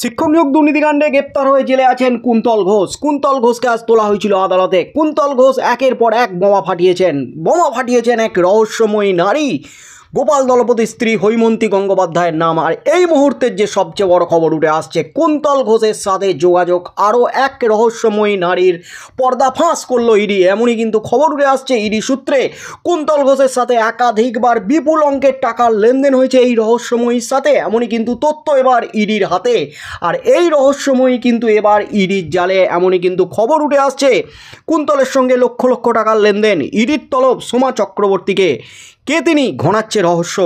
শিক্ষক নিয়োগ দুর্নীতিকাণ্ডে গ্রেপ্তার হয়ে জেলে আছেন কুন্তল ঘোষ। কুন্তল ঘোষকে আজ তোলা হয়েছিল আদালতে। কুন্তল ঘোষ একের পর এক বোমা ফাটিয়েছেন। বোমা ফাটিয়েছেন এক রহস্যময়ী নারী। গোপাল দলপতির স্ত্রী হৈমন্তী গঙ্গোপাধ্যায়ের নাম। আর এই মুহূর্তের যে সবচেয়ে বড় খবর উঠে আসছে, কুন্তল ঘোষের সাথে যোগাযোগ, আরও এক রহস্যময়ী নারীর পর্দা ফাঁস করল ইডি। এমনই কিন্তু খবর উঠে আসছে ইডি সূত্রে। কুন্তল ঘোষের সাথে একাধিকবার বিপুল অঙ্কের টাকার লেনদেন হয়েছে এই রহস্যময়ীর সাথে। এমনই কিন্তু তথ্য এবার ইডির হাতে। আর এই রহস্যময়ী কিন্তু এবার ইডির জালে। এমনই কিন্তু খবর উঠে আসছে কুন্তলের সঙ্গে লক্ষ লক্ষ টাকার লেনদেন। ইডির তলব সোমা চক্রবর্তীকে। কে তিনি? ঘোনাচ্ছে রহস্য।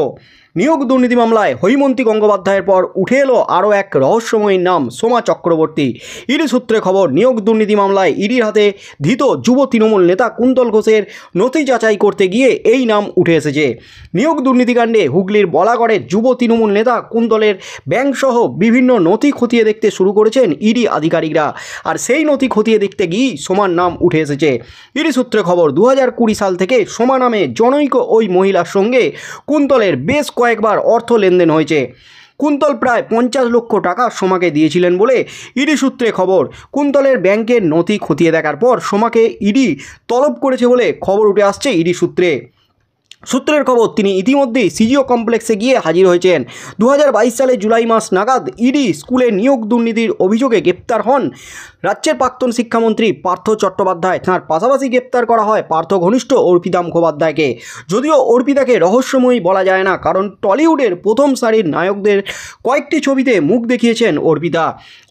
নিয়োগ দুর্নীতি মামলায় হৈমন্তী গঙ্গোপাধ্যায়ের পর উঠে এলো আরও এক রহস্যময়ীর নাম, সোমা চক্রবর্তী। ইডি সূত্রে খবর, নিয়োগ দুর্নীতি মামলায় ইডির হাতে ধৃত যুব তৃণমূল নেতা কুন্তল ঘোষের নথি যাচাই করতে গিয়ে এই নাম উঠে এসেছে। নিয়োগ দুর্নীতিকাণ্ডে হুগলির বলাগড়ের যুব তৃণমূল নেতা কুন্তলের ব্যাংকসহ বিভিন্ন নথি খতিয়ে দেখতে শুরু করেছেন ইডি আধিকারিকরা। আর সেই নথি খতিয়ে দেখতে গিয়েই সোমার নাম উঠে এসেছে। ইডি সূত্রে খবর দু সাল থেকে সোমা নামে জনৈক ওই মহিলার সঙ্গে কুন্তলের বেশ কয়েকবার অর্থ লেনদেন হয়েছে। কুন্তল প্রায় পঞ্চাশ লক্ষ টাকা সোমাকে দিয়েছিলেন বলে ইডি সূত্রে খবর। কুন্তলের ব্যাংকের নথি খতিয়ে দেখার পর সোমাকে ইডি তলব করেছে বলে খবর উঠে আসছে ইডি সূত্রে। সূত্রের খবর, তিনি ইতিমধ্যেই সিজিও কমপ্লেক্সে গিয়ে হাজির হয়েছেন। দু হাজার বাইশ সালে জুলাই মাস নাগাদ ইডি স্কুলে নিয়োগ দুর্নীতির অভিযোগে গ্রেপ্তার হন রাজ্যের প্রাক্তন শিক্ষামন্ত্রী পার্থ চট্টোপাধ্যায়। তাঁর পাশাপাশি গ্রেপ্তার করা হয় পার্থ ঘনিষ্ঠ অর্পিতা মুখোপাধ্যায়কে। যদিও অর্পিতাকে রহস্যময়ী বলা যায় না, কারণ টলিউডের প্রথম সারির নায়কদের কয়েকটি ছবিতে মুখ দেখিয়েছেন অর্পিতা।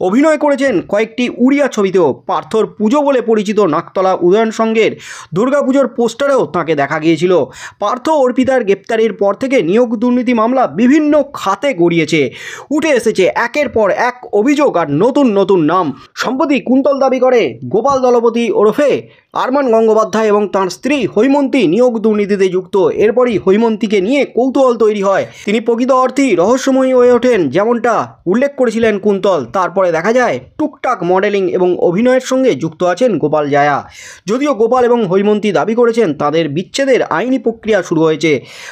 অভিনয় করেছেন কয়েকটি উড়িয়া ছবিতেও। পার্থর পুজো বলে পরিচিত নাকতলা উদয়ন সঙ্গের দুর্গাপুজোর পোস্টারেও তাঁকে দেখা গিয়েছিল। পার্থ অর্পিতার গ্রেপ্তারির পর থেকে নিয়োগ দুর্নীতি মামলা বিভিন্ন খাতে গড়িয়েছে। উঠে এসেছে একের পর এক অভিযোগ আর নতুন নতুন নাম। সম্প্রতি কুন্তল দাবি করে, গোপাল দলপতি ওরফে আরমান গঙ্গোপাধ্যায় এবং তার স্ত্রী হৈমন্তী নিয়োগ দুর্নীতিতে যুক্ত। এরপরই হৈমন্তীকে নিয়ে কৌতূহল তৈরি হয়। তিনি প্রকৃত অর্থেই রহস্যময়ী হয়ে ওঠেন, যেমনটা উল্লেখ করেছিলেন কুন্তল। তারপরে দেখা যায়, টুকটাক মডেলিং এবং অভিনয়ের সঙ্গে যুক্ত আছেন গোপাল জায়া। যদিও গোপাল এবং হৈমন্তী দাবি করেছেন, তাদের বিচ্ছেদের আইনি প্রক্রিয়া শুরু হয়েছে।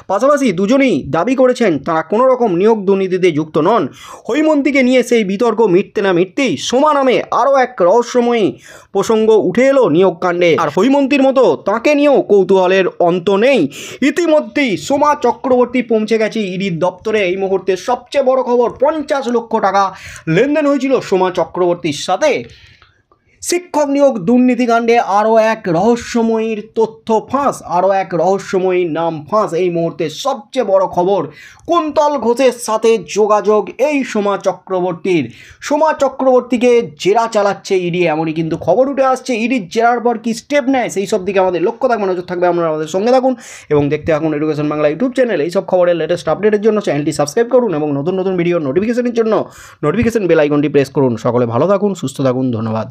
পাশাপাশি দুজনেই দাবি করেছেন, তারা কোনো রকম নিয়োগ দুর্নীতিতে যুক্ত নন। হৈমন্তীকে নিয়ে সেই বিতর্ক মিটতে না মিটতেই সোমা নামে আরও এক রহস্যময়ী প্রসঙ্গ উঠে এলো নিয়োগকাণ্ডে। আর হৈমন্তীর মতো তাকে নিয়েও কৌতূহলের অন্ত নেই। ইতিমধ্যেই সোমা চক্রবর্তী পৌঁছে গেছে ইডির দপ্তরে। এই মুহূর্তে সবচেয়ে বড় খবর, পঞ্চাশ লক্ষ টাকা লেনদেন হয়েছিল সোমা চক্রবর্তীর সাথে। শিক্ষক নিয়োগ দুর্নীতিকাণ্ডে আরও এক রহস্যময়ীর তথ্য ফাঁস, আরও এক রহস্যময়ীর নাম ফাঁস। এই মুহূর্তে সবচেয়ে বড় খবর, কুন্তল ঘোষের সাথে যোগাযোগ এই সোমা চক্রবর্তীর। সোমা চক্রবর্তীকে জেরা চালাচ্ছে ইডি, এমনই কিন্তু খবর উঠে আসছে। ইডির জেরার পর কী স্টেপ নেয়, সেই সব দিকে আমাদের লক্ষ্য থাকবে নজর থাকবে, আপনারা আমাদের সঙ্গে থাকুন। এবং দেখতে থাকুন এডুকেশন বাংলা ইউটিউব চ্যানেল এই সব খবরের লেটেস্ট আপডেটের জন্য চ্যানেলটি সাবস্ক্রাইব করুন এবং নতুন নতুন ভিডিও নোটিফিকেশনের জন্য নোটিফিকেশন বেল আইকনটি প্রেস করুন। সকলে ভালো থাকুন, সুস্থ থাকুন, ধন্যবাদ।